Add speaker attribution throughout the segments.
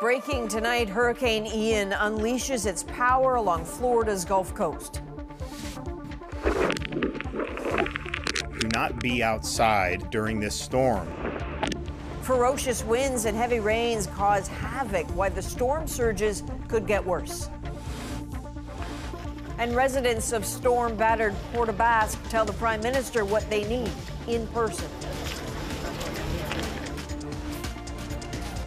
Speaker 1: Breaking tonight, Hurricane Ian unleashes its power along Florida's Gulf Coast.
Speaker 2: Do not be outside during this storm.
Speaker 1: Ferocious winds and heavy rains cause havoc, while the storm surges could get worse. And residents of storm battered Port aux Basques tell the Prime Minister what they need in person.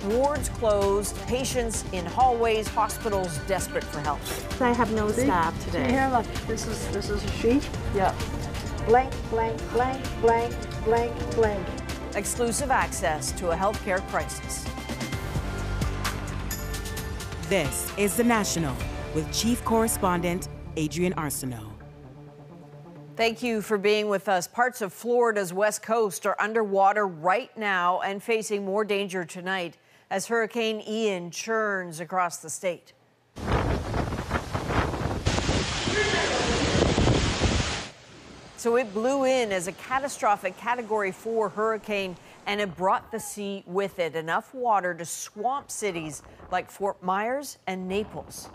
Speaker 1: Wards closed, patients in hallways, hospitals desperate for help.
Speaker 3: I have no staff today.
Speaker 4: Here, look, this is this is a sheet.
Speaker 3: Yeah.
Speaker 4: Blank, blank, blank, blank, blank, blank.
Speaker 1: Exclusive access to a healthcare crisis.
Speaker 5: This is The National with Chief Correspondent Adrienne Arsenault.
Speaker 1: Thank you for being with us. Parts of Florida's west coast are underwater right now and facing more danger tonight as Hurricane Ian churns across the state. So it blew in as a catastrophic Category 4 hurricane and it brought the sea with it, enough water to swamp cities like Fort Myers and Naples.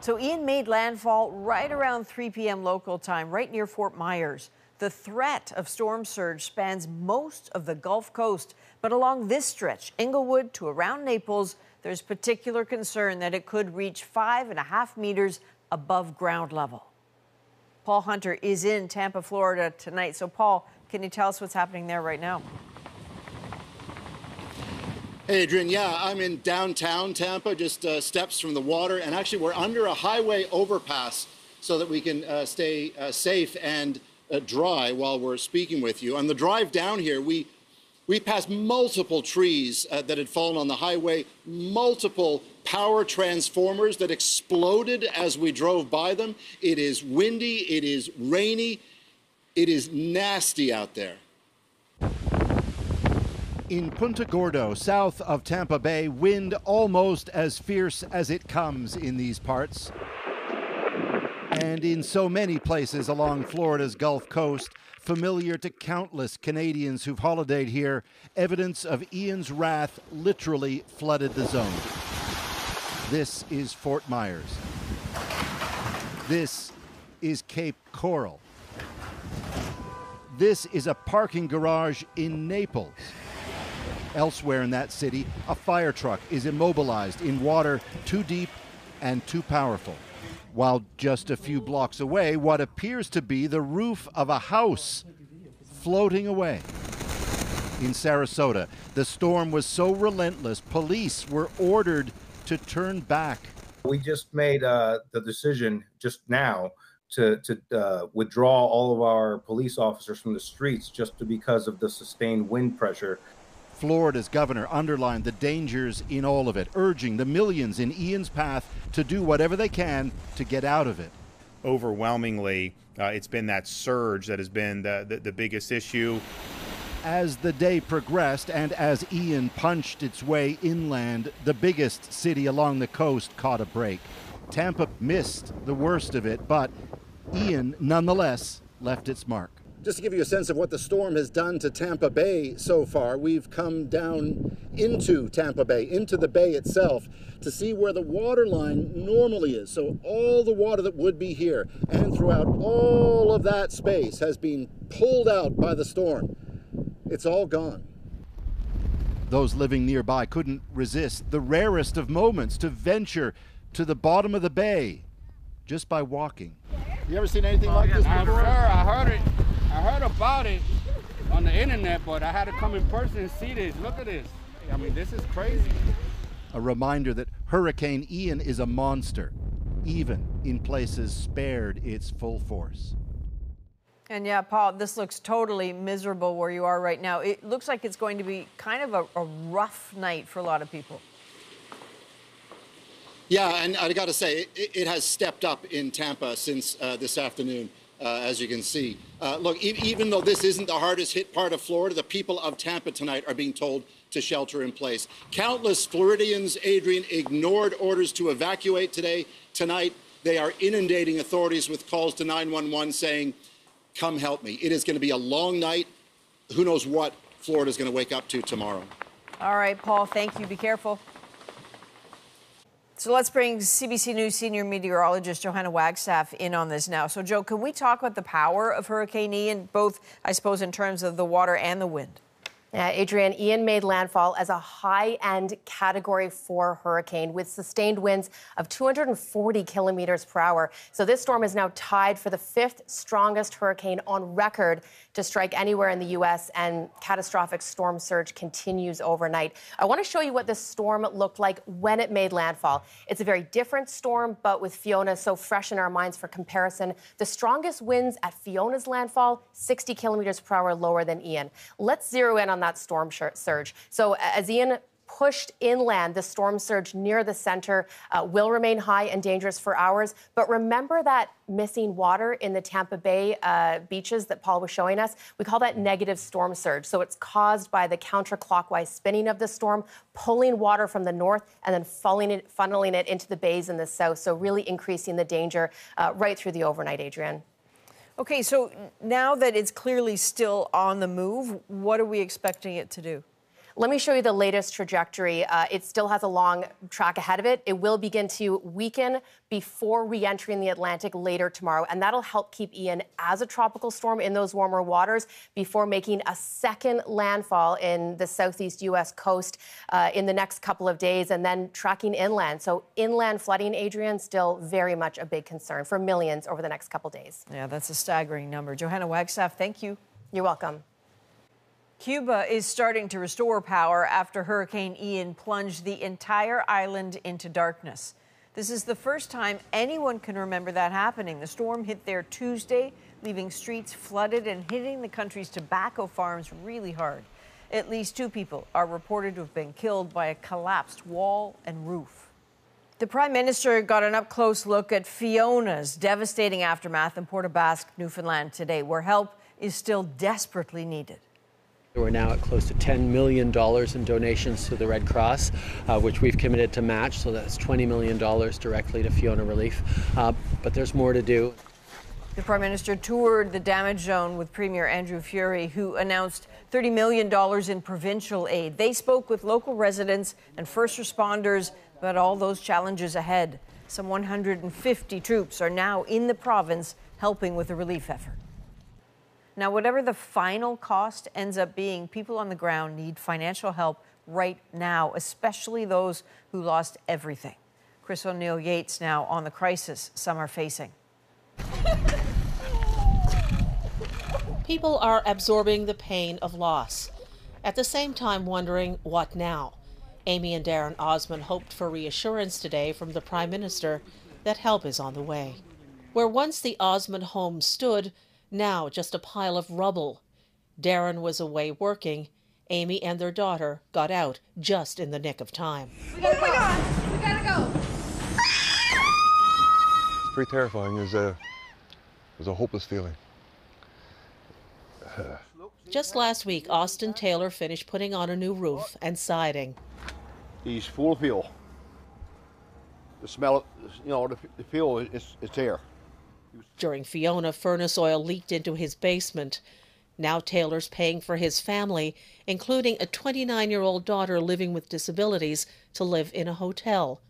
Speaker 1: So Ian made landfall right around 3 p.m. local time, right near Fort Myers. The threat of storm surge spans most of the Gulf Coast, but along this stretch, Englewood to around Naples, there's particular concern that it could reach five and a half meters above ground level. Paul Hunter is in Tampa, Florida tonight. So, Paul, can you tell us what's happening there right now?
Speaker 6: Hey, Adrienne, Yeah, I'm in downtown Tampa, just uh, steps from the water. And actually, we're under a highway overpass so that we can uh, stay uh, safe and dry while we're speaking with you. On the drive down here, we we passed multiple trees uh, that had fallen on the highway, multiple power transformers that exploded as we drove by them. It is windy, it is rainy, it is nasty out there.
Speaker 7: In Punta Gorda, south of Tampa Bay, wind almost as fierce as it comes in these parts. And in so many places along Florida's Gulf Coast, familiar to countless Canadians who've holidayed here, evidence of Ian's wrath literally flooded the zone. This is Fort Myers. This is Cape Coral. This is a parking garage in Naples. Elsewhere in that city, a fire truck is immobilized in water too deep and too powerful. While just a few blocks away, what appears to be the roof of a house floating away. In Sarasota, the storm was so relentless, police were ordered to turn back.
Speaker 8: We just made uh, the decision just now to, to uh, withdraw all of our police officers from the streets just because of the sustained wind pressure
Speaker 7: Florida's governor underlined the dangers in all of it, urging the millions in Ian's path to do whatever they can to get out of it.
Speaker 2: Overwhelmingly, uh, it's been that surge that has been the, the, the biggest issue.
Speaker 7: As the day progressed and as Ian punched its way inland, the biggest city along the coast caught a break. Tampa missed the worst of it, but Ian nonetheless left its mark.
Speaker 6: Just to give you a sense of what the storm has done to Tampa Bay so far, we've come down into Tampa Bay, into the bay itself, to see where the water line normally is. So all the water that would be here and throughout all of that space has been pulled out by the storm. It's all gone.
Speaker 7: Those living nearby couldn't resist the rarest of moments to venture to the bottom of the bay just by walking.
Speaker 6: You ever seen anything like this
Speaker 9: I'm
Speaker 6: before?
Speaker 9: sure I heard it. I heard about it on the internet, but I had to come in person and see this. Look at this. I mean, this is crazy.
Speaker 7: A reminder that Hurricane Ian is a monster, even in places spared its full force.
Speaker 1: And yeah, Paul, this looks totally miserable where you are right now. It looks like it's going to be kind of a, a rough night for a lot of people.
Speaker 6: Yeah, and I got to say, it, it, has stepped up in Tampa since uh, this afternoon, uh, as you can see. Uh, look, e even though this isn't the hardest hit part of Florida, the people of Tampa tonight are being told to shelter in place. Countless Floridians, Adrienne, ignored orders to evacuate today. Tonight, they are inundating authorities with calls to 911 saying, come help me. It is going to be a long night. Who knows what Florida is going to wake up to tomorrow.
Speaker 1: All right, Paul, thank you. Be careful. So let's bring CBC News senior meteorologist Johanna Wagstaff in on this now. So, Joe, can we talk about the power of Hurricane Ian, both, I suppose, in terms of the water and the wind?
Speaker 3: Yeah, Adrienne, Ian made landfall as a high end Category 4 hurricane with sustained winds of 240 kilometers per hour. So this storm is now tied for the fifth strongest hurricane on record to strike anywhere in the U.S., and catastrophic storm surge continues overnight. I want to show you what this storm looked like when it made landfall. It's a very different storm, but with Fiona so fresh in our minds for comparison, the strongest winds at Fiona's landfall, 60 kilometers per hour lower than Ian. Let's zero in on that storm surge. So as Ian pushed inland, the storm surge near the center uh, will remain high and dangerous for hours. But remember that missing water in the Tampa Bay uh, beaches that Paul was showing us? We call that negative storm surge. So it's caused by the counterclockwise spinning of the storm, pulling water from the north and then it, funneling it into the bays in the south. So really increasing the danger uh, right through the overnight, Adrienne.
Speaker 1: Okay, so now that it's clearly still on the move, what are we expecting it to do?
Speaker 3: Let me show you the latest trajectory. Uh, it still has a long track ahead of it. It will begin to weaken before re entering the Atlantic later tomorrow, and that'll help keep Ian as a tropical storm in those warmer waters before making a second landfall in the southeast U.S. coast uh, in the next couple of days and then tracking inland. So, inland flooding, Adrienne, still very much a big concern for millions over the next couple days.
Speaker 1: Yeah, that's a staggering number. Johanna Wagstaff, thank you.
Speaker 3: You're welcome.
Speaker 1: Cuba is starting to restore power after Hurricane Ian plunged the entire island into darkness. This is the first time anyone can remember that happening. The storm hit there Tuesday, leaving streets flooded and hitting the country's tobacco farms really hard. At least two people are reported to have been killed by a collapsed wall and roof. The Prime Minister got an up close look at Fiona's devastating aftermath in Port aux Basques, Newfoundland today, where help is still desperately needed.
Speaker 10: We're now at close to $10 million in donations to the Red Cross, uh, which we've committed to match, so that's $20 million directly to Fiona Relief. Uh, but there's more to do.
Speaker 1: The Prime Minister toured the damage zone with Premier Andrew Furey, who announced $30 million in provincial aid. They spoke with local residents and first responders about all those challenges ahead. Some 150 troops are now in the province helping with the relief effort. Now, whatever the final cost ends up being, people on the ground need financial help right now, especially those who lost everything. Chris O'Neill Yates now on the crisis some are facing.
Speaker 11: People are absorbing the pain of loss, at the same time wondering what now. Amy and Darren Osmond hoped for reassurance today from the Prime Minister that help is on the way. Where once the Osmond home stood, now just a pile of rubble. Darren was away working. Amy and their daughter got out just in the nick of time.
Speaker 12: We gotta oh go. We gotta go.
Speaker 13: It's pretty terrifying. It was a, it was a hopeless feeling.
Speaker 11: Just last week, Austin Taylor finished putting on a new roof and siding.
Speaker 14: He's full of fuel. The smell, you know, the, the fuel is, is there.
Speaker 11: During Fiona, furnace oil leaked into his basement. Now Taylor's paying for his family, including a 29 year old daughter living with disabilities, to live in a hotel.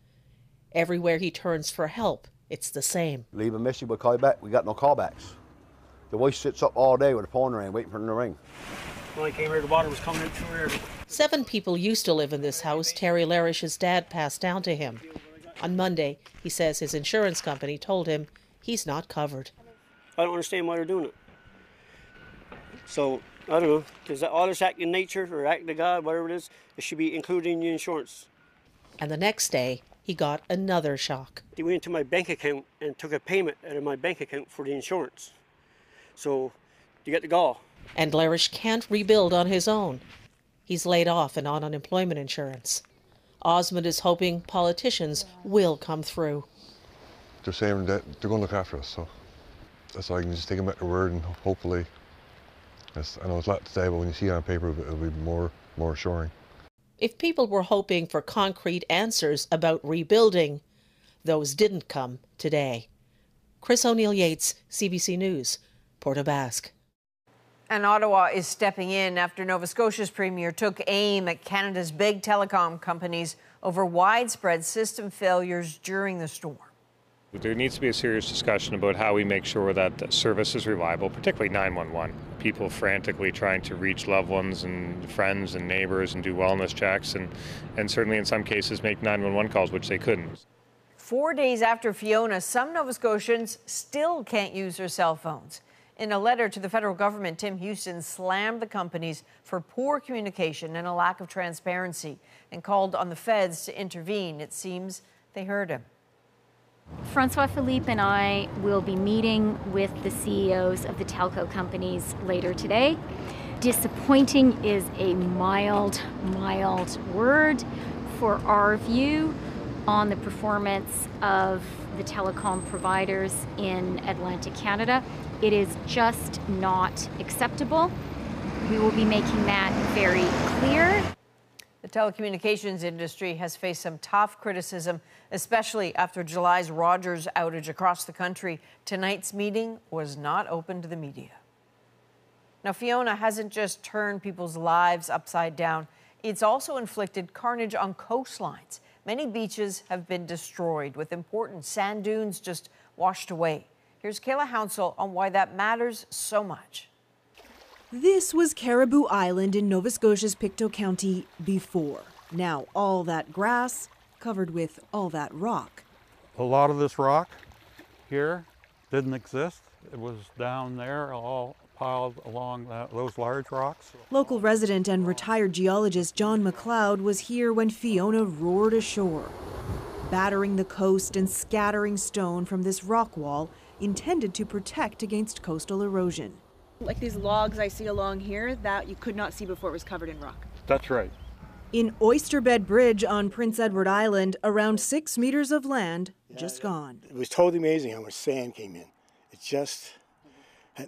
Speaker 11: Everywhere he turns for help, it's the same.
Speaker 14: Leave a message, we'll call you back. We got no callbacks. The wife sits up all day with a phone ring, waiting for him to ring.
Speaker 15: When I came here, the water was coming in through here.
Speaker 11: Seven people used to live in this house. Terry Larish's dad passed down to him. On Monday, he says his insurance company told him he's not covered.
Speaker 15: I don't understand why they're doing it. So, I don't know. Is that all this act in nature or act of God, whatever it is, it should be included in your insurance.
Speaker 11: And the next day, he got another shock.
Speaker 15: They went into my bank account and took a payment out of my bank account for the insurance. So, you get the gall.
Speaker 11: And Larish can't rebuild on his own. He's laid off and on unemployment insurance. Osmond is hoping politicians will come through
Speaker 13: they're saying that they're going to look after us. So that's all I can just take them at their word and hopefully, I know it's a lot to say, but when you see it on paper, it'll be more, more assuring.
Speaker 11: If people were hoping for concrete answers about rebuilding, those didn't come today. Chris O'Neill Yates, CBC News, Port aux
Speaker 1: And Ottawa is stepping in after Nova Scotia's premier took aim at Canada's big telecom companies over widespread system failures during the storm.
Speaker 16: There needs to be a serious discussion about how we make sure that the service is reliable, particularly 911. People frantically trying to reach loved ones and friends and neighbors and do wellness checks, and, and certainly in some cases make 911 calls, which they couldn't.
Speaker 1: Four days after Fiona, some Nova Scotians still can't use their cell phones. In a letter to the federal government, Tim Houston slammed the companies for poor communication and a lack of transparency and called on the feds to intervene. It seems they heard him.
Speaker 17: Francois Philippe and I will be meeting with the CEOs of the telco companies later today. Disappointing is a mild, mild word for our view on the performance of the telecom providers in Atlantic Canada. It is just not acceptable. We will be making that very clear.
Speaker 1: The telecommunications industry has faced some tough criticism, especially after July's Rogers outage across the country. Tonight's meeting was not open to the media. Now, Fiona hasn't just turned people's lives upside down, it's also inflicted carnage on coastlines. Many beaches have been destroyed, with important sand dunes just washed away. Here's Kayla Hounsell on why that matters so much.
Speaker 18: This was Caribou Island in Nova Scotia's Pictou County before. Now, all that grass covered with all that rock.
Speaker 19: A lot of this rock here didn't exist. It was down there, all piled along that, those large rocks.
Speaker 18: Local resident and retired geologist John McLeod was here when Fiona roared ashore, battering the coast and scattering stone from this rock wall intended to protect against coastal erosion.
Speaker 20: Like these logs I see along here that you could not see before it was covered in rock.
Speaker 19: That's right.
Speaker 18: In Oysterbed Bridge on Prince Edward Island, around six meters of land just gone.
Speaker 21: It was totally amazing how much sand came in. It just,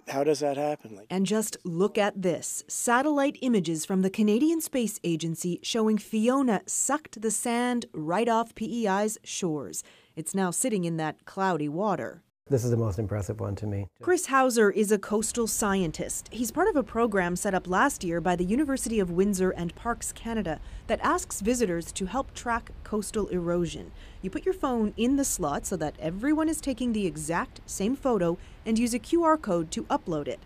Speaker 21: how does that happen?
Speaker 18: Like, and just look at this satellite images from the Canadian Space Agency showing Fiona sucked the sand right off PEI's shores. It's now sitting in that cloudy water.
Speaker 22: This is the most impressive one to me.
Speaker 18: Chris Houser is a coastal scientist. He's part of a program set up last year by the University of Windsor and Parks Canada that asks visitors to help track coastal erosion. You put your phone in the slot so that everyone is taking the exact same photo and use a QR code to upload it.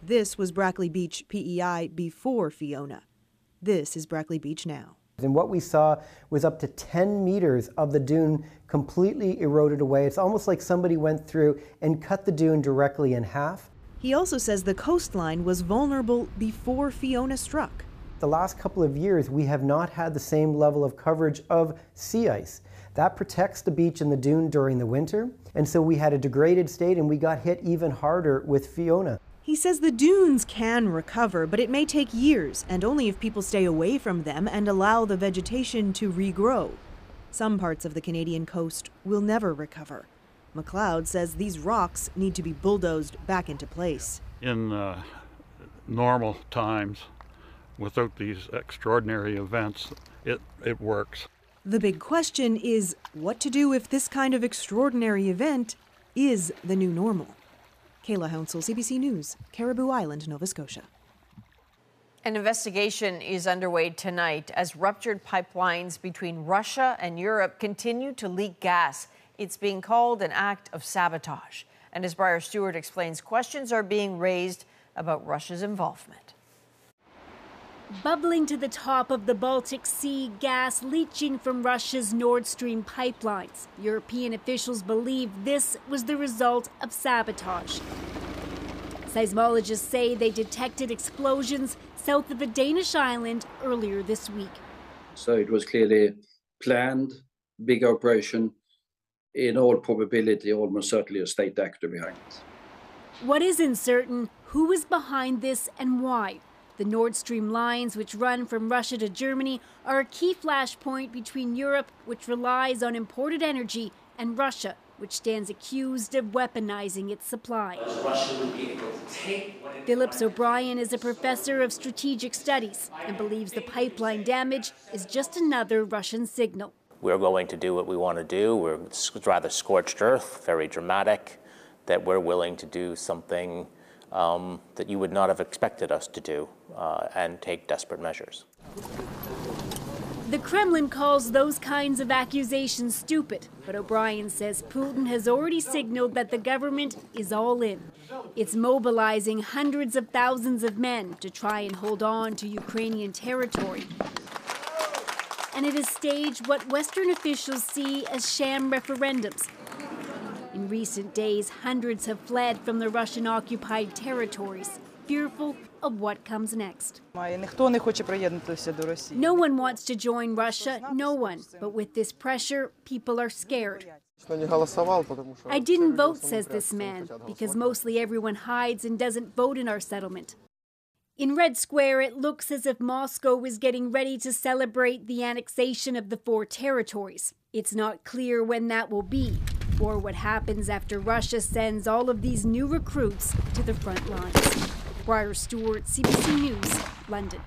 Speaker 18: This was Brackley Beach PEI before Fiona. This is Brackley Beach now.
Speaker 22: And what we saw was up to 10 meters of the dune completely eroded away. It's almost like somebody went through and cut the dune directly in half.
Speaker 18: He also says the coastline was vulnerable before Fiona struck.
Speaker 22: The last couple of years, we have not had the same level of coverage of sea ice. That protects the beach and the dune during the winter. And so we had a degraded state and we got hit even harder with Fiona.
Speaker 18: He says the dunes can recover, but it may take years, and only if people stay away from them and allow the vegetation to regrow. Some parts of the Canadian coast will never recover. McLeod says these rocks need to be bulldozed back into place.
Speaker 19: In uh, normal times, without these extraordinary events, it, it works.
Speaker 18: The big question is what to do if this kind of extraordinary event is the new normal. Kayla Hounsell, CBC News, Caribou Island, Nova Scotia.
Speaker 1: An investigation is underway tonight as ruptured pipelines between Russia and Europe continue to leak gas. It's being called an act of sabotage. And as Briar Stewart explains, questions are being raised about Russia's involvement.
Speaker 23: Bubbling to the top of the Baltic Sea, gas leaching from Russia's Nord Stream pipelines. European officials believe this was the result of sabotage. Seismologists say they detected explosions south of a Danish island earlier this week.
Speaker 24: So it was clearly planned, big operation, in all probability, almost certainly a state actor behind it.
Speaker 23: What is uncertain, who is behind this and why? The Nord Stream lines, which run from Russia to Germany, are a key flashpoint between Europe, which relies on imported energy, and Russia, which stands accused of weaponizing its supply. Phillips O'Brien is a professor of strategic studies and believes the pipeline damage is just another Russian signal.
Speaker 25: We're going to do what we want to do. We're rather scorched earth, very dramatic, that we're willing to do something um, that you would not have expected us to do uh, and take desperate measures.
Speaker 23: The Kremlin calls those kinds of accusations stupid, but O'Brien says Putin has already signaled that the government is all in. It's mobilizing hundreds of thousands of men to try and hold on to Ukrainian territory. And it has staged what Western officials see as sham referendums. In recent days, hundreds have fled from the Russian occupied territories, fearful of what comes next. No one wants to join Russia, no one. But with this pressure, people are scared. I didn't vote, says this man, because mostly everyone hides and doesn't vote in our settlement. In Red Square, it looks as if Moscow is getting ready to celebrate the annexation of the four territories. It's not clear when that will be, or what happens after Russia sends all of these new recruits to the front lines. Briar Stewart, CBC News, London.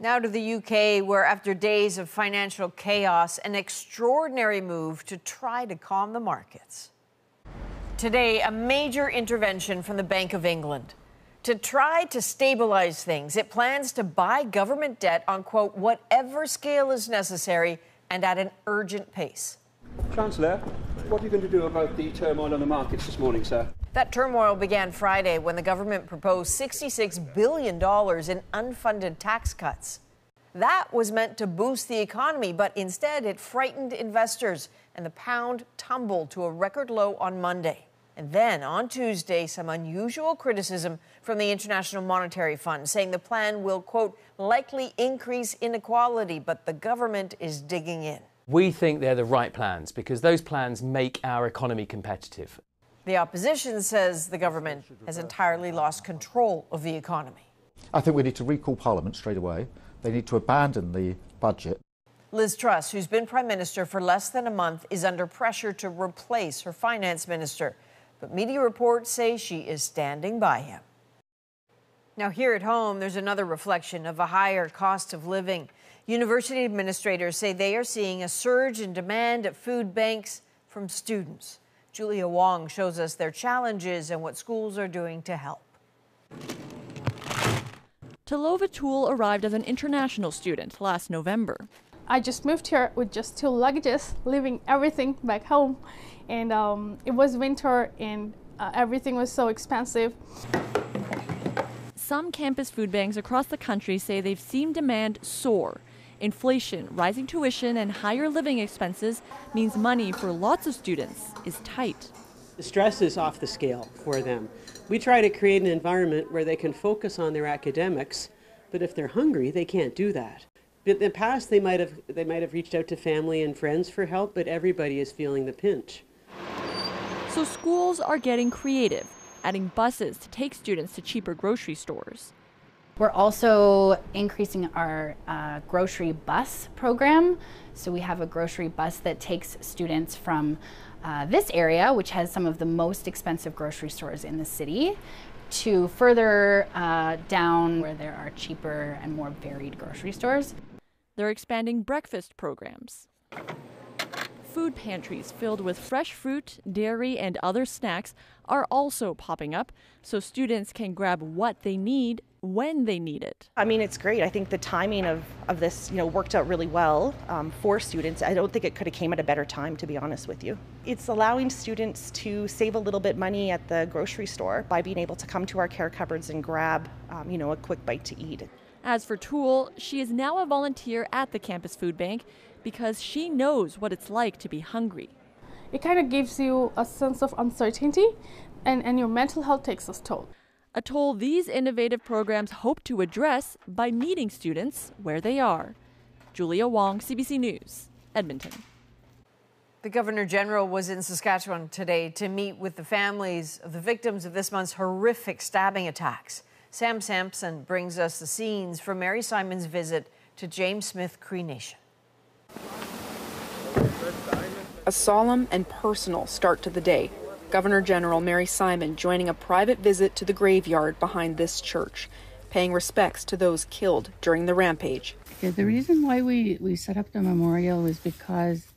Speaker 1: Now to the UK, where after days of financial chaos, an extraordinary move to try to calm the markets. Today, a major intervention from the Bank of England. To try to stabilize things, it plans to buy government debt on, quote, whatever scale is necessary and at an urgent pace.
Speaker 26: Chancellor, what are you going to do about the turmoil on the markets this morning, sir?
Speaker 1: That turmoil began Friday when the government proposed $66 billion in unfunded tax cuts. That was meant to boost the economy, but instead it frightened investors, and the pound tumbled to a record low on Monday. And then on Tuesday, some unusual criticism from the International Monetary Fund saying the plan will, quote, likely increase inequality, but the government is digging in.
Speaker 27: We think they're the right plans because those plans make our economy competitive.
Speaker 1: The opposition says the government has entirely lost control of the economy.
Speaker 28: I think we need to recall Parliament straight away. They need to abandon the budget.
Speaker 1: Liz Truss, who's been Prime Minister for less than a month, is under pressure to replace her Finance Minister. But media reports say she is standing by him. Now, here at home, there's another reflection of a higher cost of living. University administrators say they are seeing a surge in demand at food banks from students. Julia Wong shows us their challenges and what schools are doing to help.
Speaker 29: Talova Tool arrived as an international student last November.
Speaker 30: I just moved here with just two luggages, leaving everything back home. And um, it was winter and uh, everything was so expensive.
Speaker 29: Some campus food banks across the country say they've seen demand soar Inflation, rising tuition, and higher living expenses means money for lots of students is tight.
Speaker 31: The stress is off the scale for them. We try to create an environment where they can focus on their academics, but if they're hungry, they can't do that. But in the past, they might have they might have reached out to family and friends for help, but everybody is feeling the pinch.
Speaker 29: So schools are getting creative, adding buses to take students to cheaper grocery stores.
Speaker 32: We're also increasing our uh, grocery bus program. So we have a grocery bus that takes students from uh, this area, which has some of the most expensive grocery stores in the city, to further uh, down where there are cheaper and more varied grocery stores.
Speaker 29: They're expanding breakfast programs. Food pantries filled with fresh fruit, dairy, and other snacks are also popping up so students can grab what they need when they need it.
Speaker 33: I mean, it's great. I think the timing of, of this, you know, worked out really well um, for students. I don't think it could have came at a better time, to be honest with you. It's allowing students to save a little bit money at the grocery store by being able to come to our care cupboards and grab, um, you know, a quick bite to eat.
Speaker 29: As for Tool, she is now a volunteer at the campus food bank because she knows what it's like to be hungry.
Speaker 30: It kind of gives you a sense of uncertainty, and, and your mental health takes a toll
Speaker 29: a toll these innovative programs hope to address by meeting students where they are. Julia Wong, CBC News, Edmonton.
Speaker 1: The Governor General was in Saskatchewan today to meet with the families of the victims of this month's horrific stabbing attacks. Sam Samson brings us the scenes from Mary Simon's visit to James Smith Cree Nation.
Speaker 34: A solemn and personal start to the day Governor General Mary Simon joining a private visit to the graveyard behind this church, paying respects to those killed during the rampage.
Speaker 35: Yeah, the reason why we, we set up the memorial was because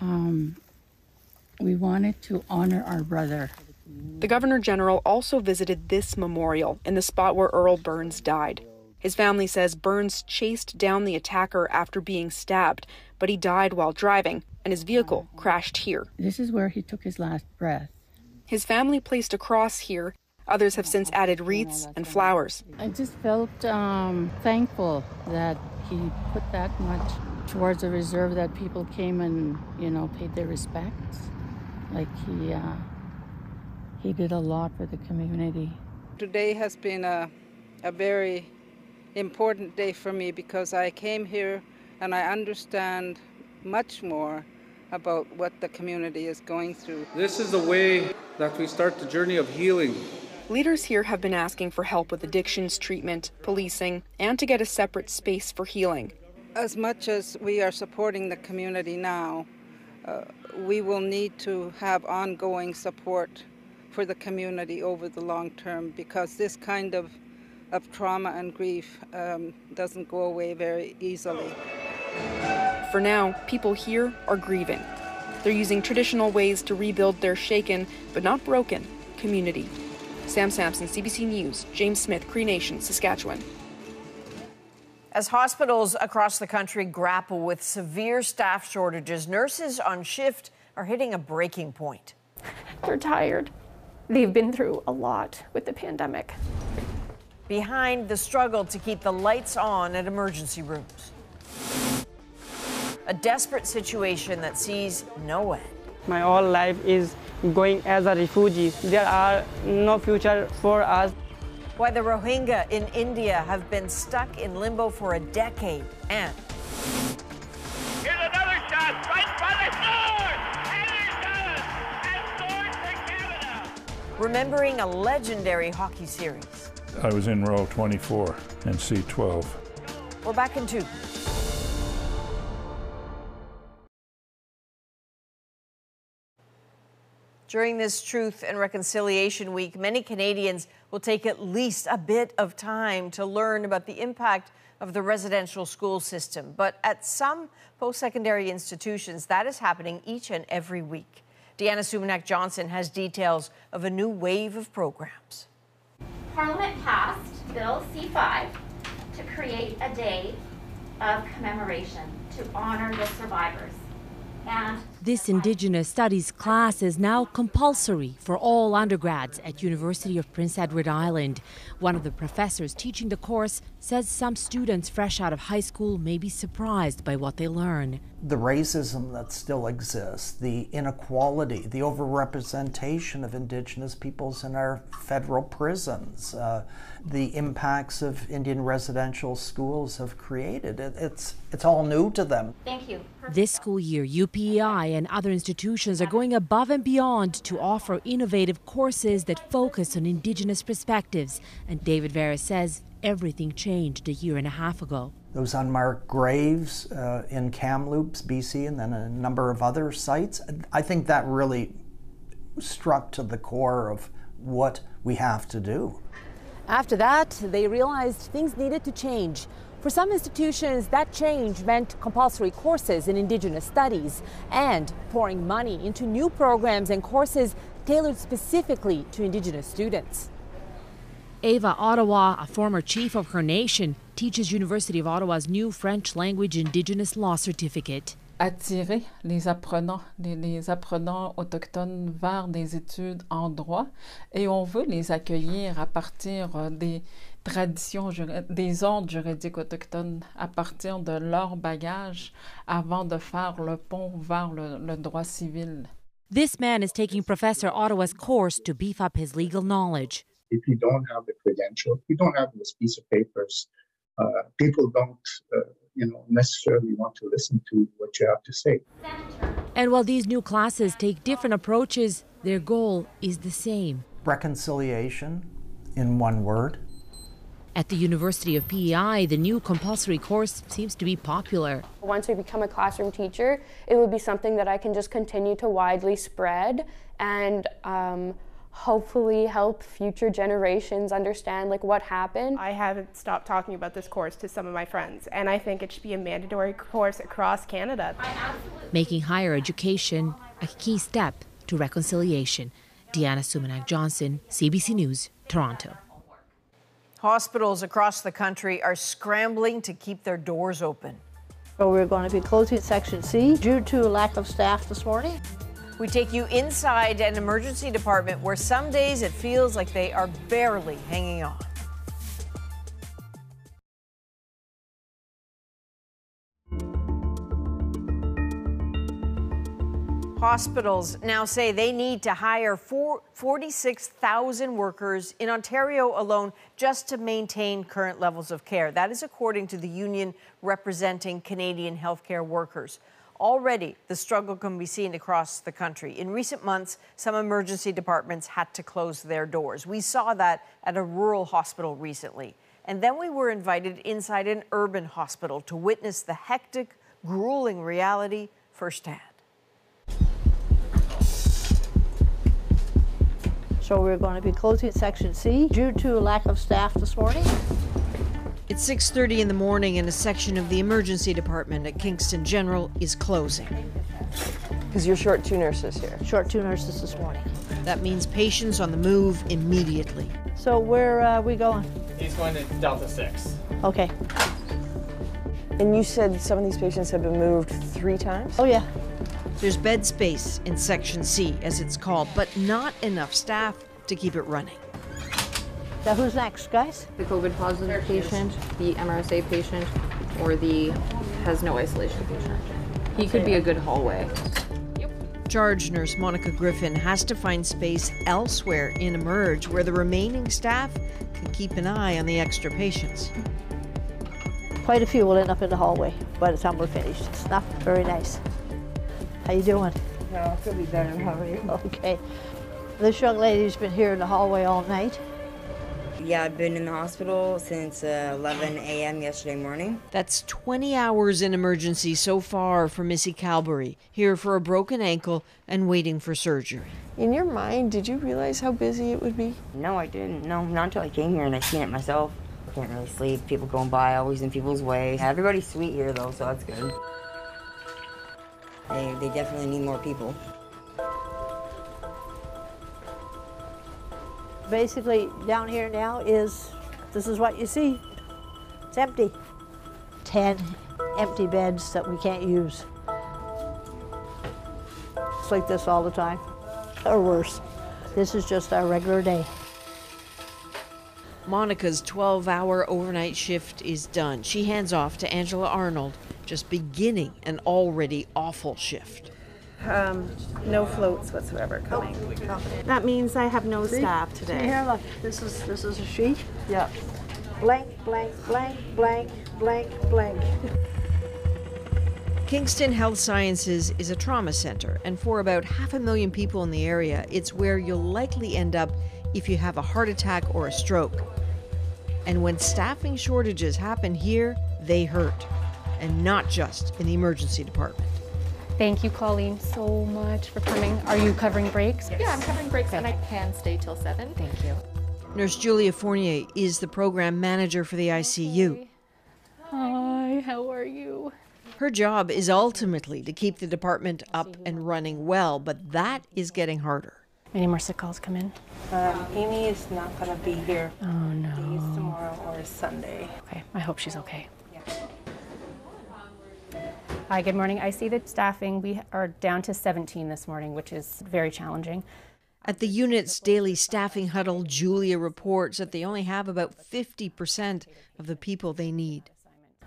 Speaker 35: um, we wanted to honor our brother
Speaker 34: The Governor General also visited this memorial in the spot where Earl Burns died. His family says Burns chased down the attacker after being stabbed, but he died while driving, and his vehicle crashed here.
Speaker 35: This is where he took his last breath.
Speaker 34: His family placed a cross here. Others have since added wreaths and flowers.
Speaker 35: I just felt um, thankful that he put that much towards the reserve that people came and you know paid their respects. Like he uh, he did a lot for the community.
Speaker 36: Today has been a, a very important day for me because I came here and I understand much more about what the community is going through.
Speaker 37: This is the way that we start the journey of healing.
Speaker 34: Leaders here have been asking for help with addictions treatment, policing, and to get a separate space for healing.
Speaker 36: As much as we are supporting the community now, uh, we will need to have ongoing support for the community over the long term because this kind of, of trauma and grief um, doesn't go away very easily.
Speaker 34: For now, people here are grieving. They're using traditional ways to rebuild their shaken, but not broken, community. Sam Samson, CBC News, James Smith, Cree Nation, Saskatchewan.
Speaker 1: As hospitals across the country grapple with severe staff shortages, nurses on shift are hitting a breaking point.
Speaker 38: They're tired. They've been through a lot with the pandemic.
Speaker 1: Behind the struggle to keep the lights on at emergency rooms. A desperate situation that sees no end.
Speaker 39: My whole life is going as a refugee. There are no future for us.
Speaker 1: Why the Rohingya in India have been stuck in limbo for a decade and
Speaker 40: Here's another shot right by the sword! And there's and sword for Canada!
Speaker 1: remembering a legendary hockey series.
Speaker 41: I was in row 24 and C12.
Speaker 1: We're back in two. During this Truth and Reconciliation Week, many Canadians will take at least a bit of time to learn about the impact of the residential school system. But at some post secondary institutions, that is happening each and every week. Deana Sumanac Johnson has details of a new wave of programs.
Speaker 42: Parliament passed Bill C5 to create a day of commemoration to honor the survivors. And
Speaker 43: This Indigenous Studies class is now compulsory for all undergrads at University of Prince Edward Island. One of the professors teaching the course says some students fresh out of high school may be surprised by what they learn.
Speaker 44: the racism that still exists, the inequality, the overrepresentation of Indigenous peoples in our federal prisons, uh, the impacts of Indian residential schools have created. It, it's, it's all new to them.
Speaker 42: thank you.
Speaker 43: This school year, UPEI and other institutions are going above and beyond to offer innovative courses that focus on Indigenous perspectives. And David Vera says everything changed a year and a half ago.
Speaker 44: Those unmarked graves uh, in Kamloops, BC, and then a number of other sites. I think that really struck to the core of what we have to do.
Speaker 43: After that, they realized things needed to change. For some institutions, that change meant compulsory courses in Indigenous studies and pouring money into new programs and courses tailored specifically to Indigenous students. Eva Ottawa, a former chief of her nation, teaches University of Ottawa's new French language Indigenous law certificate.
Speaker 45: attirer les apprenants, les, les apprenants autochtones vers des études en droit et on veut les accueillir à partir euh, des traditions, des ordres juridiques autochtones, à partir de leur bagage avant de faire le pont vers le, le droit civil.
Speaker 43: This man is taking Professor Ottawa's course to beef up his legal knowledge.
Speaker 46: if you don't have the credential, if you don't have this piece of papers, uh, people don't, uh, you know, necessarily want to listen to what you have to say.
Speaker 43: And while these new classes take different approaches, their goal is the same.
Speaker 44: Reconciliation, in one word.
Speaker 43: At the University of PEI, the new compulsory course seems to be popular.
Speaker 47: Once I become a classroom teacher, it would be something that I can just continue to widely spread and um, hopefully help future generations understand like what happened.
Speaker 48: I haven't stopped talking about this course to some of my friends, and I think it should be a mandatory course across Canada.
Speaker 43: making higher education a key step to reconciliation.
Speaker 49: Deana Sumanac Johnson, CBC News, Toronto.
Speaker 1: Hospitals across the country are scrambling to keep their doors open.
Speaker 50: So we're going to be closing Section C due to lack of staff this morning.
Speaker 1: We take you inside an emergency department where some days it feels like they are barely hanging on. Hospitals now say they need to hire 46,000 workers in Ontario alone just to maintain current levels of care. That is according to the union representing Canadian healthcare workers. Already, the struggle can be seen across the country. In recent months, some emergency departments had to close their doors. We saw that at a rural hospital recently. And then we were invited inside an urban hospital to witness the hectic, grueling reality firsthand.
Speaker 50: So we're going to be closing Section C due to a lack of staff this morning.
Speaker 1: It's 6:30 in the morning and a section of the emergency department at Kingston General is closing.
Speaker 50: Because you're short two nurses here. Short two nurses this morning.
Speaker 1: That means patients on the move immediately.
Speaker 50: So where are we going?
Speaker 51: He's going to Delta 6.
Speaker 50: Okay.
Speaker 52: And you said some of these patients have been moved three times?
Speaker 50: Oh, yeah.
Speaker 1: There's bed space in Section C, as it's called, but not enough staff to keep it running.
Speaker 50: Now, who's next, guys?
Speaker 53: The COVID positive patient, the MRSA patient, or the has no isolation patient. He could be a good hallway.
Speaker 1: Charge nurse Monica Griffin has to find space elsewhere in Emerge where the remaining staff can keep an eye on the extra patients.
Speaker 50: Quite a few will end up in the hallway by the time we're finished. It's not very nice. How you doing?
Speaker 52: No, could be better. How are you?
Speaker 50: Okay. This young lady's been here in the hallway all night.
Speaker 54: Yeah, I've been in the hospital since uh, 11 a.m. yesterday morning.
Speaker 1: That's 20 hours in emergency so far for Missy Calbury, here for a broken ankle and waiting for surgery.
Speaker 52: In your mind, did you realize how busy it would be?
Speaker 54: No, I didn't. No, not until I came here and I seen it myself. I can't really sleep. People going by, always in people's way. Everybody's sweet here though, so that's good. They, they definitely need more people.
Speaker 50: Basically, down here now is, this is what you see. It's empty. 10 empty beds that we can't use. It's like this all the time, or worse. This is just our regular day.
Speaker 1: Monica's 12 hour overnight shift is done. She hands off to Angela Arnold, just beginning an already awful shift.
Speaker 55: Um, no floats whatsoever coming. That means I have no
Speaker 50: See?
Speaker 55: staff
Speaker 50: See
Speaker 55: today.
Speaker 50: here, look, this is, this is a sheet.
Speaker 55: Yep.
Speaker 50: Blank, blank, blank, blank, blank, blank.
Speaker 1: Kingston Health Sciences is a trauma center, and for about half a million people in the area, it's where you'll likely end up if you have a heart attack or a stroke. And when staffing shortages happen here, they hurt, and not just in the emergency department.
Speaker 38: Thank you, Colleen, so much for coming. Are you covering breaks? Yes.
Speaker 56: Yeah, I'm covering breaks and I can stay till 7.
Speaker 38: Thank you.
Speaker 1: Nurse Julia Fournier is the program manager for the ICU.
Speaker 38: Hi, how are you?
Speaker 1: Her job is ultimately to keep the department up and running well, but that is getting harder.
Speaker 38: Any more sick calls come in?
Speaker 55: Um, Amy is not going to be here.
Speaker 38: Oh, no.
Speaker 55: Tomorrow or Sunday.
Speaker 38: Okay, I hope she's okay. Hi, good morning. I see that staffing, we are down to 17 this morning, which is very challenging.
Speaker 1: At the unit's daily staffing huddle, Julia reports that they only have about 50% of the people they need.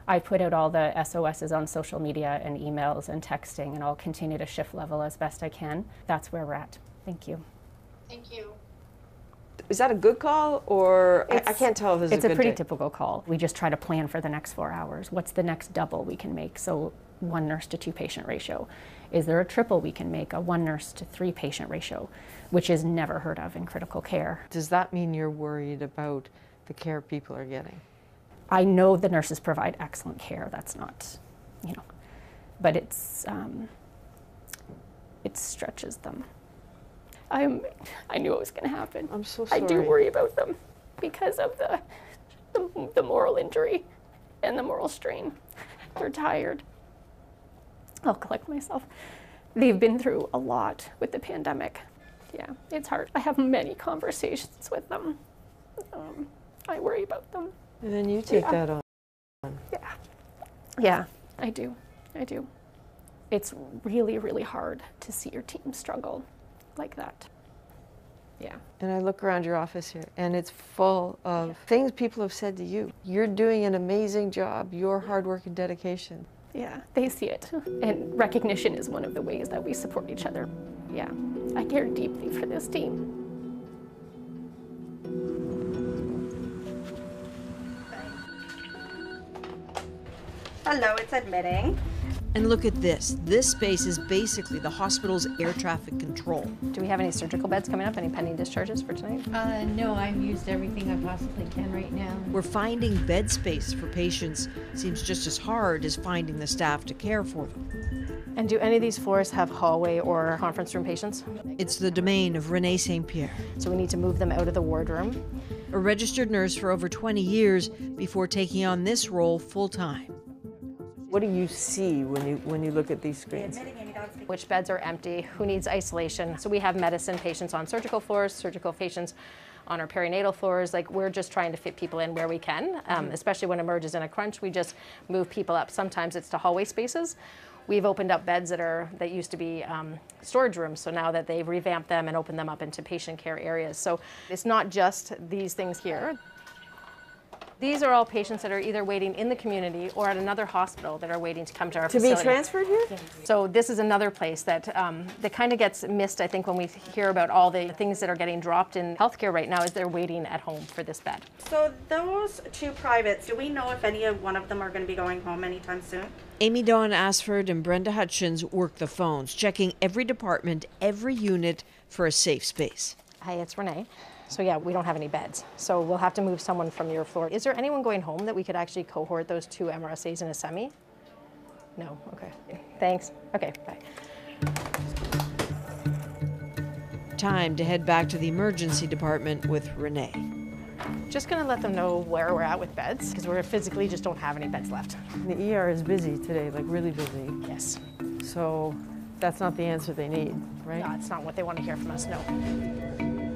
Speaker 38: I put out all the SOSs on social media and emails and texting, and I'll continue to shift level as best I can. That's where we're at. Thank you.
Speaker 52: Thank you. Is that a good call, or I, I can't tell if this
Speaker 38: it's
Speaker 52: is a
Speaker 38: a
Speaker 52: good
Speaker 38: pretty
Speaker 52: day.
Speaker 38: typical call. We just try to plan for the next four hours. What's the next double we can make? So one nurse to two patient ratio. Is there a triple we can make? A one nurse to three patient ratio, which is never heard of in critical care.
Speaker 52: Does that mean you're worried about the care people are getting?
Speaker 38: I know the nurses provide excellent care. That's not, you know, but it's um, it stretches them. I'm. I knew it was going to happen.
Speaker 52: I'm so sorry.
Speaker 38: I do worry about them because of the, the the moral injury and the moral strain. They're tired. I'll collect myself. They've been through a lot with the pandemic.
Speaker 3: Yeah, it's hard. I have many conversations with them. Um, I worry about them.
Speaker 57: And then you take
Speaker 3: Yeah.
Speaker 57: that on.
Speaker 3: Yeah. Yeah, I do. I do. It's really, really hard to see your team struggle like that. Yeah.
Speaker 57: And I look around your office here, and it's full of things people have said to you. You're doing an amazing job. Your hard work and dedication.
Speaker 3: Yeah, they see it. And recognition is one of the ways that we support each other. Yeah, I care deeply for this team.
Speaker 58: Hello, it's admitting.
Speaker 1: And look at this. This space is basically the hospital's air traffic control.
Speaker 3: Do we have any surgical beds coming up? Any pending discharges for tonight?
Speaker 59: Uh, no, I've used everything I possibly can right now.
Speaker 1: We're finding bed space for patients seems just as hard as finding the staff to care for them.
Speaker 3: And do any of these floors have hallway or conference room patients?
Speaker 1: It's the domain of Renee St. Pierre.
Speaker 3: So we need to move them out of the wardroom.
Speaker 1: A registered nurse for over 20 years before taking on this role full time.
Speaker 57: What do you see when you when you look at these screens?
Speaker 3: Which beds are empty? Who needs isolation? So we have medicine patients on surgical floors, surgical patients on our perinatal floors. Like we're just trying to fit people in where we can, um,
Speaker 57: Mhm.
Speaker 3: especially when emerges in a crunch. We just move people up. Sometimes it's to hallway spaces. We've opened up beds that are that used to be um, storage rooms. So now that they've revamped them and opened them up into patient care areas. So it's not just these things here. These are all patients that are either waiting in the community or at another hospital that are waiting to come to our facility.
Speaker 57: To be transferred here?
Speaker 3: So this is another place that um, that kind of gets missed. I think when we hear about all the things that are getting dropped in healthcare right now, is they're waiting at home for this bed.
Speaker 58: So those two privates, do we know if any of one of them are going to be going home anytime soon?
Speaker 1: Amy Dawn Asford and Brenda Hutchins work the phones, checking every department, every unit for a safe space.
Speaker 3: Hi, it's Renee. So yeah, we don't have any beds. So we'll have to move someone from your floor. Is there anyone going home that we could actually cohort those two MRSAs in a semi? No. Okay. Thanks. Okay. Bye.
Speaker 1: Time to head back to the emergency department with Renee.
Speaker 3: Just gonna let them know where we're at with beds because we physically just don't have any beds left.
Speaker 57: The ER is busy today, like really busy.
Speaker 3: Yes.
Speaker 57: So that's not the answer they need, right?
Speaker 3: No, it's not what they want to hear from us. No.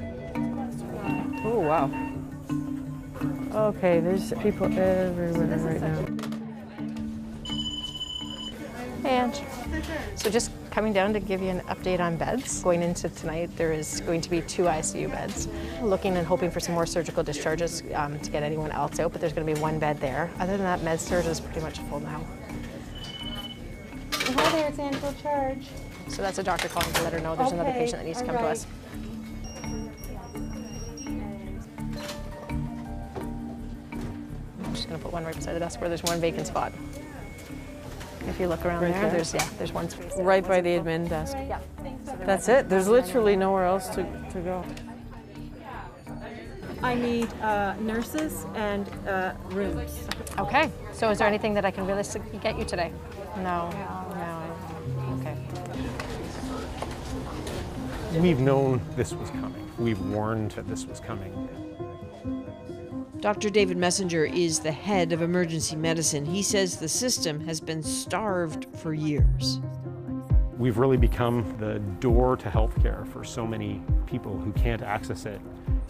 Speaker 57: Oh, wow. Okay, there's people everywhere right now.
Speaker 3: Hey, Ange. So just coming down to give you an update on beds. Going into tonight, there is going to be two ICU beds. Looking and hoping for some more surgical discharges um, to get anyone else out, but there's going to be one bed there. Other than that, med surge is pretty much full now.
Speaker 50: Hi there, it's Angela Charge.
Speaker 3: So that's a doctor calling to let her know there's another patient that needs to come to us. Going to put one right beside the desk where there's one vacant spot. If you look around
Speaker 57: Right
Speaker 3: there,
Speaker 57: there?
Speaker 3: there's yeah, there's one space. there.
Speaker 57: Right by the admin desk.
Speaker 3: Yeah.
Speaker 57: That's it. There's literally nowhere else to, to go.
Speaker 50: I need uh, nurses and uh, rooms.
Speaker 3: Okay. So is there anything that I can realistically get you today? No. No. Okay.
Speaker 60: We've known this was coming. We've warned that this was coming.
Speaker 1: Dr. David Messenger is the head of emergency medicine. He says the system has been starved for years.
Speaker 60: We've really become the door to healthcare for so many people who can't access it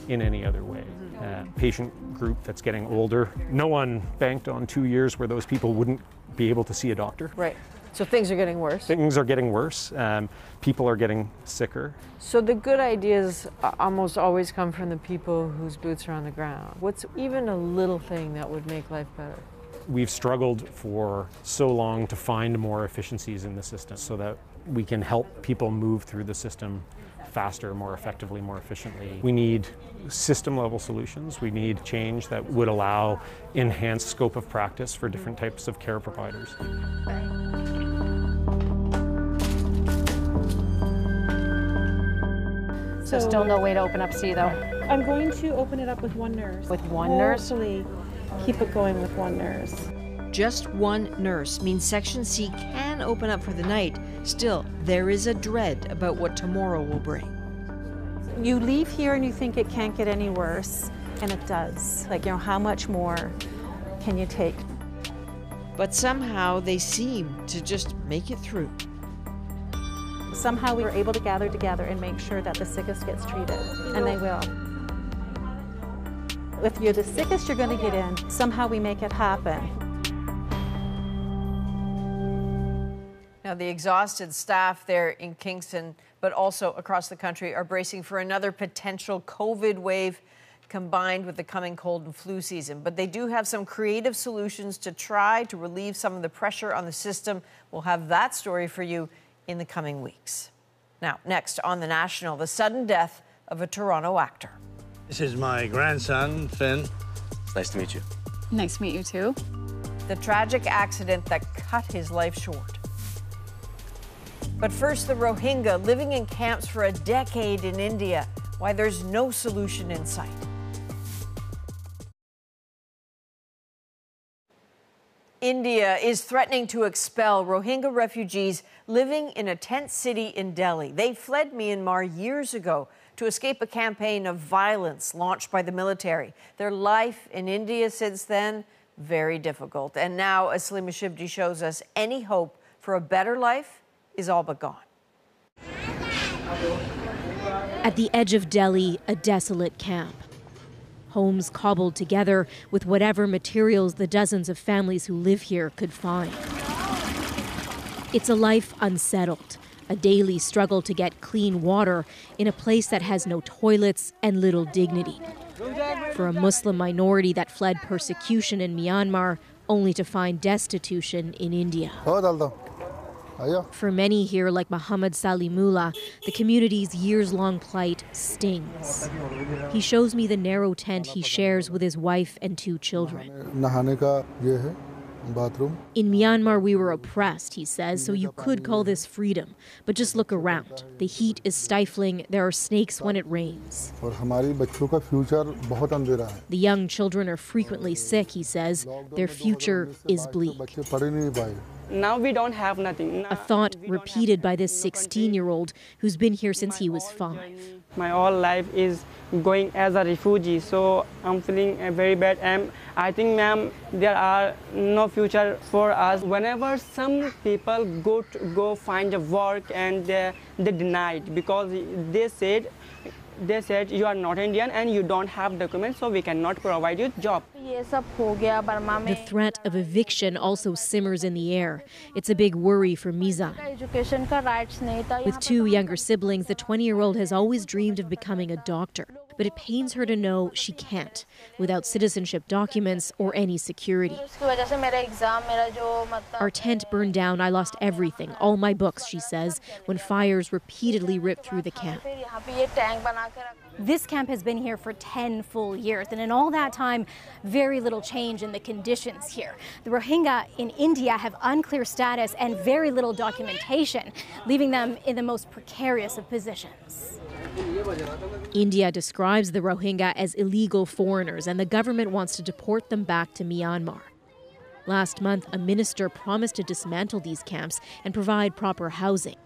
Speaker 60: in any other way. Uh, patient group that's getting older. No one banked on two years where those people wouldn't be able to see a doctor.
Speaker 57: Right. So things are getting worse.
Speaker 60: Things are getting worse. Um, people are getting sicker.
Speaker 57: So the good ideas almost always come from the people whose boots are on the ground. What's even a little thing that would make life better?
Speaker 60: We've struggled for so long to find more efficiencies in the system so that we can help people move through the system faster, more effectively, more efficiently. We need system level solutions. We need change that would allow enhanced scope of practice for different types of care providers.
Speaker 3: So still no way to open up C though.
Speaker 50: I'm going to open it up with one nurse.
Speaker 3: With one nurse?
Speaker 50: Hopefully, keep it going with one nurse.
Speaker 1: Just one nurse means Section C can open up for the night. Still, there is a dread about what tomorrow will bring.
Speaker 50: You leave here and you think it can't get any worse, and it does. Like, you know, how much more can you take?
Speaker 1: But somehow they seem to just make it through.
Speaker 61: Somehow we were able to gather together and make sure that the sickest gets treated, and they will. If you're the sickest you're going to get in, somehow we make it happen.
Speaker 1: Now, the exhausted staff there in Kingston, but also across the country, are bracing for another potential COVID wave combined with the coming cold and flu season. But they do have some creative solutions to try to relieve some of the pressure on the system. We'll have that story for you in the coming weeks. Now, next on The National, the sudden death of a Toronto actor.
Speaker 62: This is my grandson, Finn.
Speaker 63: It's nice to meet you.
Speaker 56: Nice to meet you too.
Speaker 1: The tragic accident that cut his life short. But first, the Rohingya living in camps for a decade in India. Why there's no solution in sight. India is threatening to expel Rohingya refugees living in a tent city in Delhi. They fled Myanmar years ago to escape a campaign of violence launched by the military. Their life in India since then, very difficult. And now, as Salima Shivji shows us, any hope for a better life is all but gone.
Speaker 49: At the edge of Delhi, a desolate camp. Homes cobbled together with whatever materials the dozens of families who live here could find. It's a life unsettled, a daily struggle to get clean water in a place that has no toilets and little dignity. For a Muslim minority that fled persecution in Myanmar, only to find destitution in India. For many here, like Muhammad Salimullah, the community's years long plight stings. He shows me the narrow tent he shares with his wife and two children. In Myanmar, we were oppressed, he says, so you could call this freedom. But just look around. The heat is stifling, there are snakes when it rains. The young children are frequently sick, he says. Their future is bleak.
Speaker 64: Now we don't have nothing.
Speaker 49: A thought repeated by this 16 year old who's been here since he was five.
Speaker 64: My whole life is going as a refugee, so I'm feeling uh, very bad. And I think, ma'am, there are no future for us. Whenever some people go to, go find a work and they, they denied because they said they said you are not Indian and you don't have documents, so we cannot provide you job.
Speaker 49: The threat of eviction also simmers in the air. It's a big worry for Miza. With two younger siblings, the 20 year old has always dreamed of becoming a doctor. But it pains her to know she can't without citizenship documents or any security. Our tent burned down. I lost everything, all my books, she says, when fires repeatedly ripped through the camp.
Speaker 38: This camp has been here for 10 full years, and in all that time, very little change in the conditions here. The Rohingya in India have unclear status and very little documentation, leaving them in the most precarious of positions.
Speaker 49: India describes the Rohingya as illegal foreigners, and the government wants to deport them back to Myanmar. Last month, a minister promised to dismantle these camps and provide proper housing.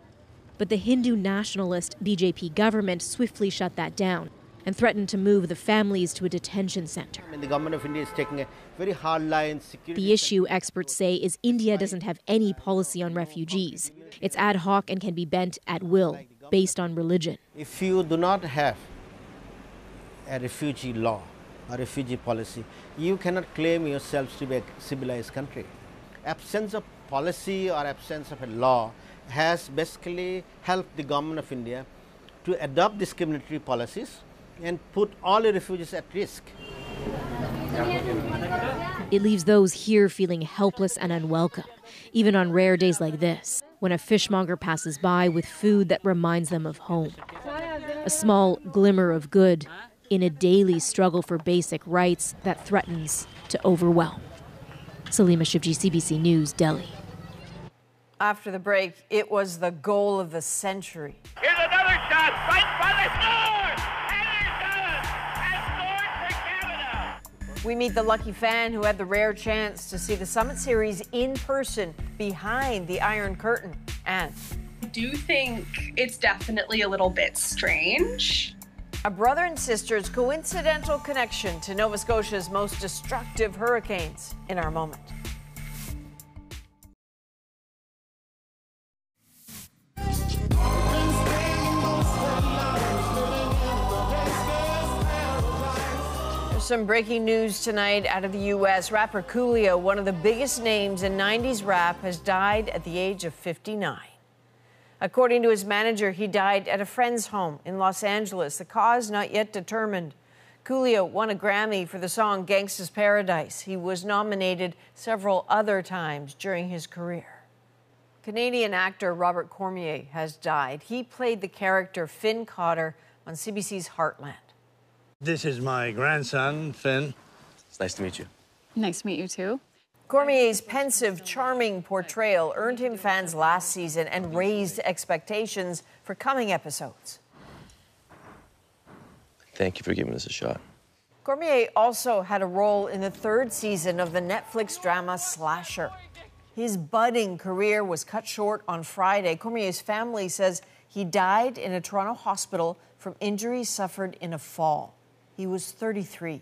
Speaker 49: But the Hindu nationalist BJP government swiftly shut that down and threatened to move the families to a detention center.
Speaker 63: And the government of India is taking a very hard line. Security
Speaker 49: The issue, experts say, is India doesn't have any policy on refugees. It's ad hoc and can be bent at will, based on religion.
Speaker 63: If you do not have a refugee law, a refugee policy, you cannot claim yourselves to be a civilized country. Absence of policy or absence of a law has basically helped the government of India to adopt discriminatory policies and put all the refugees at risk.
Speaker 49: It leaves those here feeling helpless and unwelcome, even on rare days like this, when a fishmonger passes by with food that reminds them of home. A small glimmer of good in a daily struggle for basic rights that threatens to overwhelm. Salima Shivji, CBC News, Delhi.
Speaker 1: After the break, it was the goal of the century.
Speaker 65: Here's another shot, right by the score! And there's done! And for Canada!
Speaker 1: We meet the lucky fan who had the rare chance to see the Summit Series in person behind the Iron Curtain. And
Speaker 56: I do think it's definitely a little bit strange.
Speaker 1: A brother and sister's coincidental connection to Nova Scotia's most destructive hurricanes in our moment. some breaking news tonight out of the U.S. Rapper Coolio, one of the biggest names in 90s rap, has died at the age of 59. According to his manager, he died at a friend's home in Los Angeles, the cause not yet determined. Coolio won a Grammy for the song Gangsta's Paradise. He was nominated several other times during his career. Canadian actor Robert Cormier has died. He played the character Finn Cotter on CBC's Heartland.
Speaker 62: This is my grandson, Finn.
Speaker 66: It's nice to meet you.
Speaker 67: Nice to meet you too.
Speaker 1: Cormier's pensive, charming portrayal earned him fans last season and raised expectations for coming episodes.
Speaker 66: Thank you for giving us a shot.
Speaker 1: Cormier also had a role in the third season of the Netflix drama Slasher. His budding career was cut short on Friday. Cormier's family says he died in a Toronto hospital from injuries suffered in a fall. He was 33.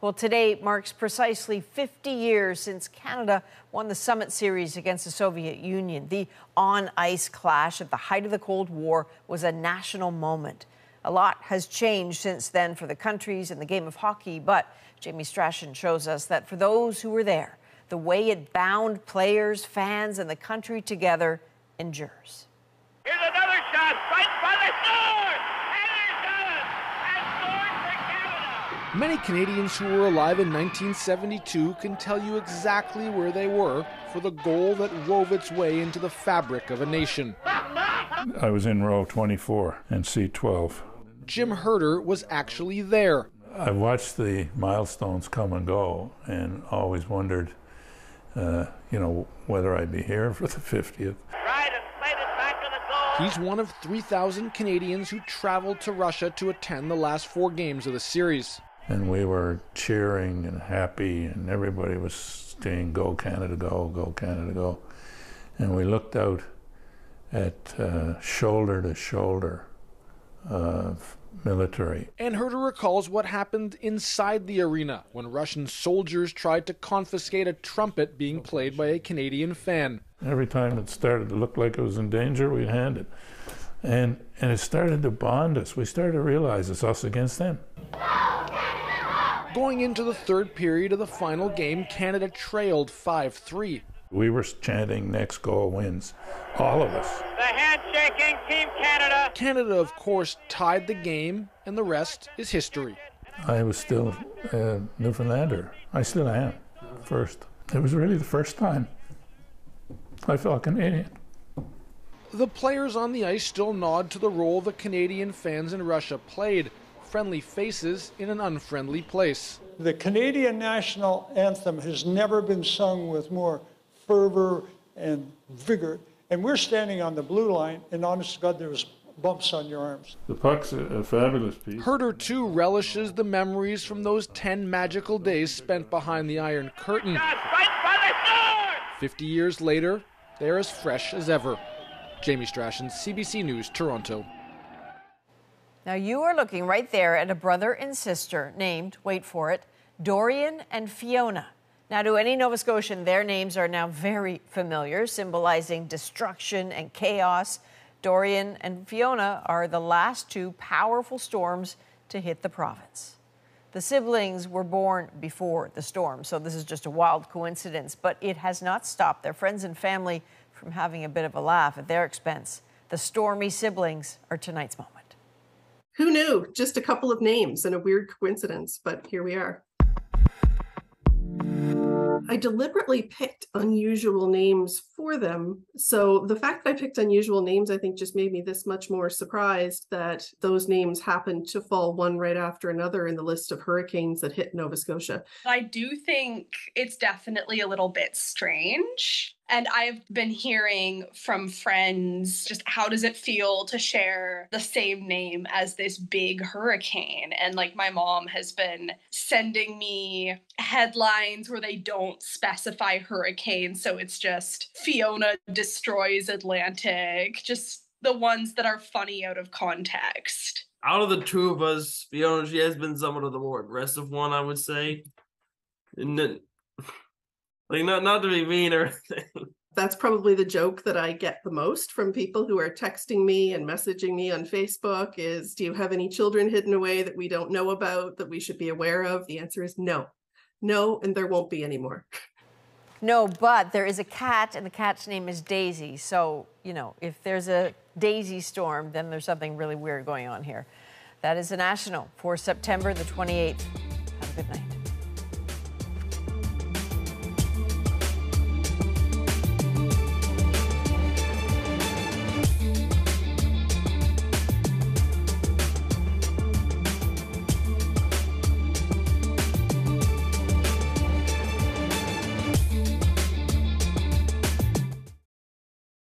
Speaker 1: Well, today marks precisely 50 years since Canada won the Summit Series against the Soviet Union. The on ice clash at the height of the Cold War was a national moment. A lot has changed since then for the countries and the game of hockey, but Jamie Strashin shows us that for those who were there, the way it bound players, fans, and the country together endures.
Speaker 65: Here's another shot. Right by the score.
Speaker 68: Many Canadians who were alive in 1972 can tell you exactly where they were for the goal that wove its way into the fabric of a nation.
Speaker 69: I was in row 24 and seat 12.
Speaker 68: Jim Herder was actually there.
Speaker 69: I watched the milestones come and go and always wondered, uh, you know, whether I'd be here for the 50th.
Speaker 68: He's one of 3,000 Canadians who traveled to Russia to attend the last four games of the series.
Speaker 69: And we were cheering and happy, and everybody was saying, Go Canada, go, go Canada, go. And we looked out at uh, shoulder to shoulder of military.
Speaker 68: And Herder recalls what happened inside the arena when Russian soldiers tried to confiscate a trumpet being played by a Canadian fan.
Speaker 69: Every time it started to look like it was in danger, we'd hand it. And, and it started to bond us. We started to realize it's us against them.
Speaker 68: Going into the third period of the final game, Canada trailed 5 3.
Speaker 69: We were chanting next goal wins, all of us.
Speaker 65: The handshaking Team Canada.
Speaker 68: Canada, of course, tied the game, and the rest is history.
Speaker 69: I was still a Newfoundlander. I still am, first. It was really the first time I felt Canadian.
Speaker 68: The players on the ice still nod to the role the Canadian fans in Russia played friendly faces in an unfriendly place.
Speaker 70: The Canadian national anthem has never been sung with more fervor and vigor. And we're standing on the blue line, and honest to God, there was bumps on your arms.
Speaker 69: The puck's a, a fabulous piece.
Speaker 68: Herder, too, relishes the memories from those 10 magical days spent behind the Iron Curtain. 50 years later, they're as fresh as ever. Jamie Strashin, CBC News, Toronto.
Speaker 1: Now, you are looking right there at a brother and sister named, wait for it, Dorian and Fiona. Now, to any Nova Scotian, their names are now very familiar, symbolizing destruction and chaos. Dorian and Fiona are the last two powerful storms to hit the province. The siblings were born before the storm, so this is just a wild coincidence, but it has not stopped their friends and family from having a bit of a laugh at their expense. The stormy siblings are tonight's moment.
Speaker 71: Who knew? Just a couple of names and a weird coincidence, but here we are. I deliberately picked unusual names for them. So the fact that I picked unusual names, I think, just made me this much more surprised that those names happened to fall one right after another in the list of hurricanes that hit Nova Scotia.
Speaker 56: I do think it's definitely a little bit strange. And I've been hearing from friends just how does it feel to share the same name as this big hurricane? And like my mom has been sending me headlines where they don't specify hurricane. So it's just Fiona destroys Atlantic, just the ones that are funny out of context.
Speaker 72: Out of the two of us, Fiona, she has been somewhat of the more aggressive one, I would say. And then, like not not to be mean or anything,
Speaker 71: That's probably the joke that I get the most from people who are texting me and messaging me on Facebook is do you have any children hidden away that we don't know about that we should be aware of? The answer is no. No, and there won't be anymore.
Speaker 1: No, but there is a cat, and the cat's name is Daisy. So, you know, if there's a Daisy storm, then there's something really weird going on here. That is the national for September the 28th. Have a good night.